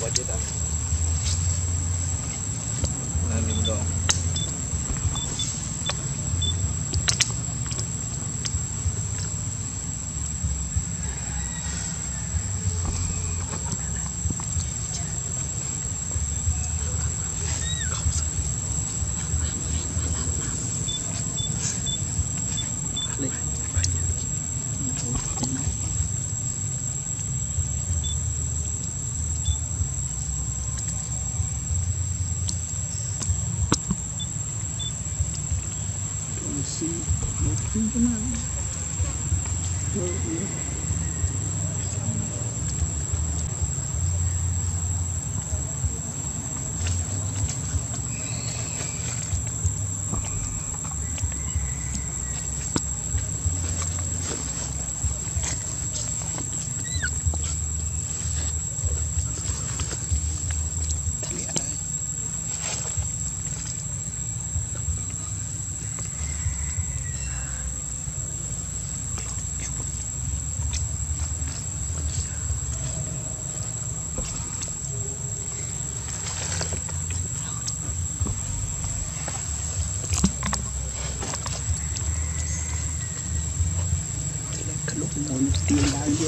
我觉得 một phim cái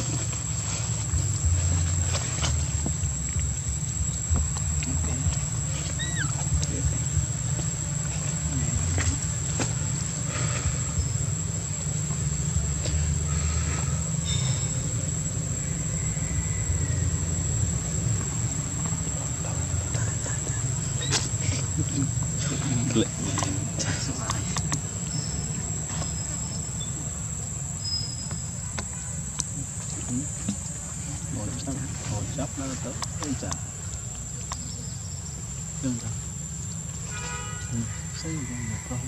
tiền đang xây dựng một con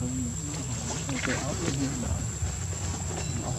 không không cái áo lên hiện đại nó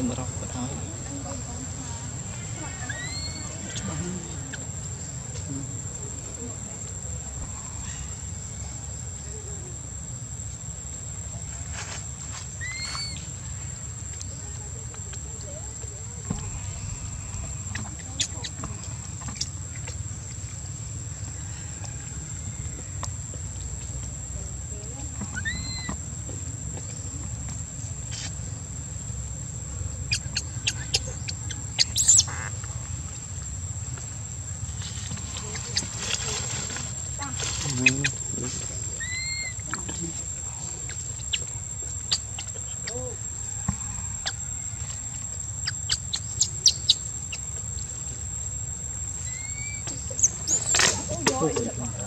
ចម្រុះគាត់ហើយ そうです。